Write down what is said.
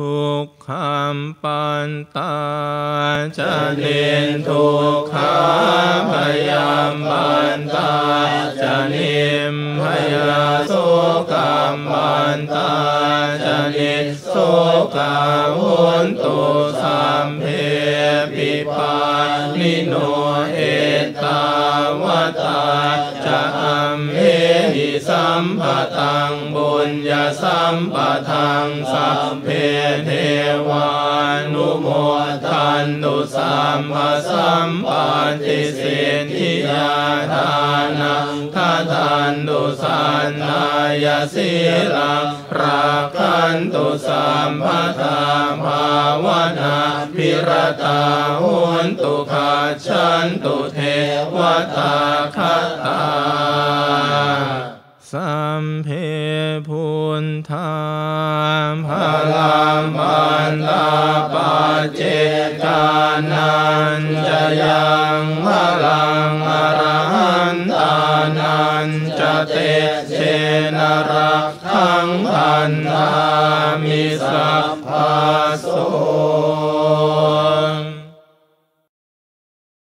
ทุกขมปันตาจะเนนทุกขาพยามปันตาจะนิมพยาโสกัมปันตาจะนิโสกาหุนตุสัมเพปิปานิโนเอ สัมปะทังบุญญาสัมปะทังสัพเพเทวานุโมทันตุสัมภสัมปันติสิทธิยาทานังทัทันตุสันทายสีลังรักขันตุสัมภทาภาวนาพิรตาหุนตุขาชันตุเทวตาคตา สัมเพพุนธามพลังปันตาปาเจกานันจะยังพลังอรหันตานันจะเตเชนรักขังพันธามิสัพพโส